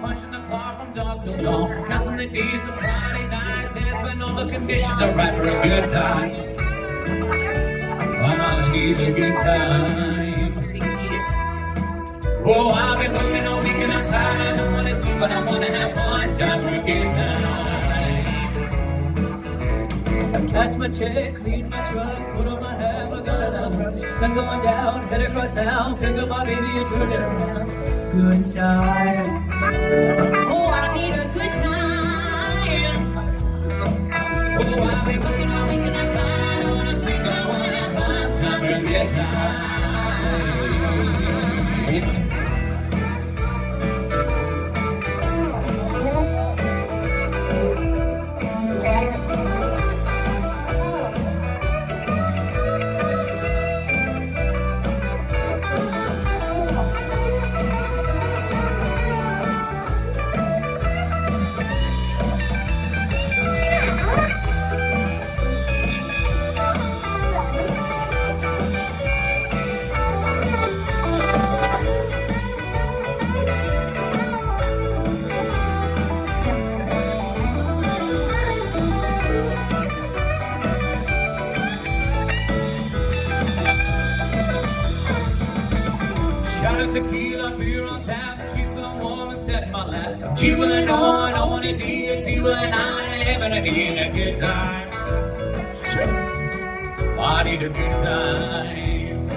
Punching the clock from dawn till dawn. Counting the days of Friday night. That's when all the conditions are right for a good time. I need a good time. Oh, I've been working all week and I'm tired. I don't wanna sleep, but I wanna have fun. Time for a good time. Cash my check, clean my truck, put on my hat, Sun going down, head across town, pick up my baby turn it around. Good time. Oh, I need a good time. Oh, I've been working all week and I'm tired. I wanna a good time. Shot of tequila, beer on tap, sweets for the warm and set in my lap. G with an O, an O and a D, a T with an I, having a D and a good time. I need a good time.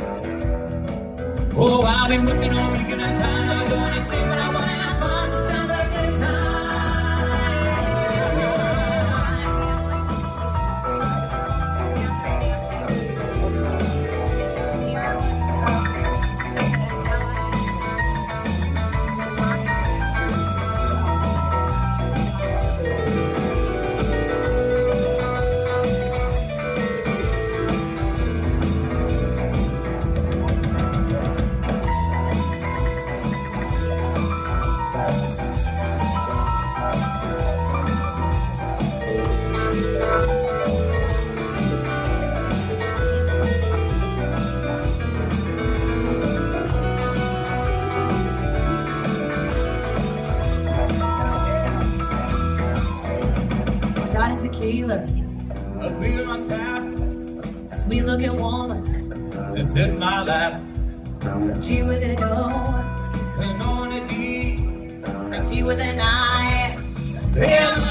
Oh, I've been working all week and. I tequila, A beer on tap, a sweet looking woman. to sit in my lap. G with an O, And on a D, A G with an I. Oh,